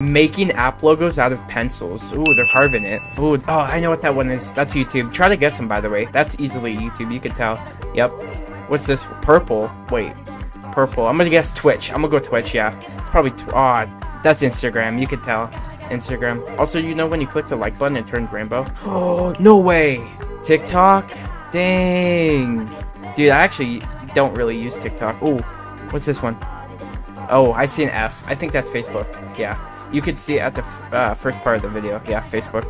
Making app logos out of pencils. Ooh, they're carving it. Ooh, oh, I know what that one is. That's YouTube. Try to get some, by the way. That's easily YouTube. You can tell. Yep. What's this? Purple. Wait. Purple. I'm gonna guess Twitch. I'm gonna go Twitch, yeah. It's probably... Oh, that's Instagram. You can tell. Instagram. Also, you know when you click the like button, it turns rainbow? Oh, no way! TikTok? Dang! Dude, I actually don't really use TikTok. Ooh, what's this one? Oh, I see an F. I think that's Facebook. Yeah. You could see at the uh, first part of the video. Yeah, Facebook.